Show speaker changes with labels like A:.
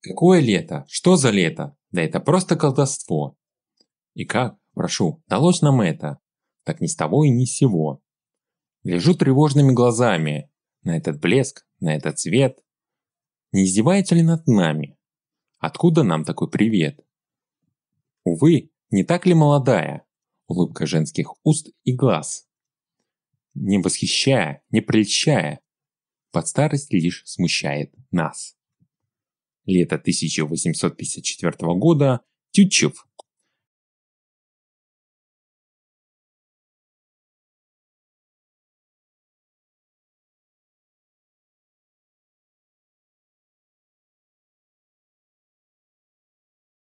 A: Какое лето? Что за лето? Да это просто колдовство. И как? Прошу, доложь нам это. Так ни с того и ни с сего. Гляжу тревожными глазами на этот блеск, на этот цвет. Не издевается ли над нами? Откуда нам такой привет? Увы, не так ли молодая? Улыбка женских уст и глаз. Не восхищая, не прельщая, под старость лишь смущает нас. Лето 1854 года, Тютчев,